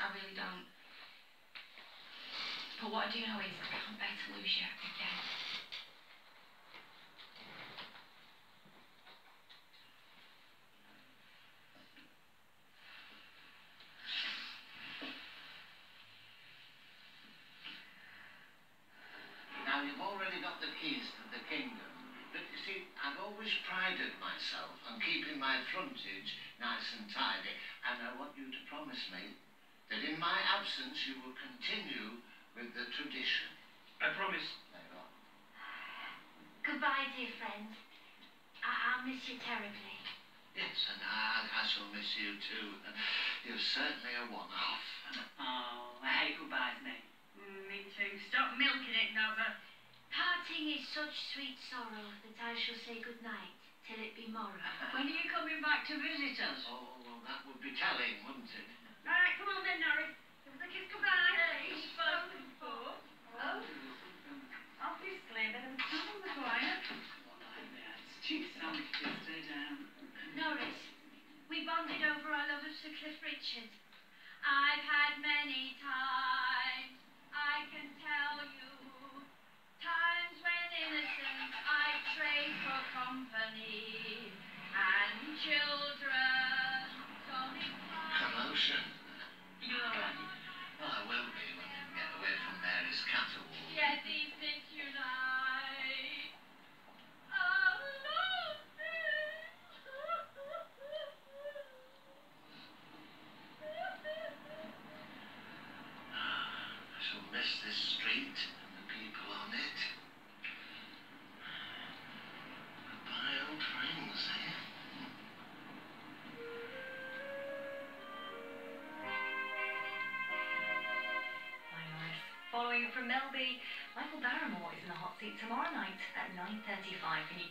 I really don't. But what I do know is I can't bear to lose you again. Now, you've already got the keys to the kingdom, but you see, I've always prided myself on keeping my frontage nice and tidy, and I to promise me that in my absence you will continue with the tradition. I promise. There you. Goodbye, dear friend. I- I'll miss you terribly. Yes, and I, I shall miss you too. You're certainly a one-off. Oh, I hate goodbyes, mate. Mm, me too. Stop milking it, Nova. Parting is such sweet sorrow that I shall say good night till it be morrow. When are you coming back to visit us? Oh, well, that would be telling, wouldn't it? Right, come on then, Norris. Give us a kiss goodbye. Oh. Oh, he's spoken for. Oh. Obviously, better than some on the quiet. What nightmare. It's cheap sandwiches, stay down. Norris, we bonded over our love of Sir Cliff Richard. I've had many times, from Melby, Michael Barrymore is in the hot seat tomorrow night at 9.35. Can you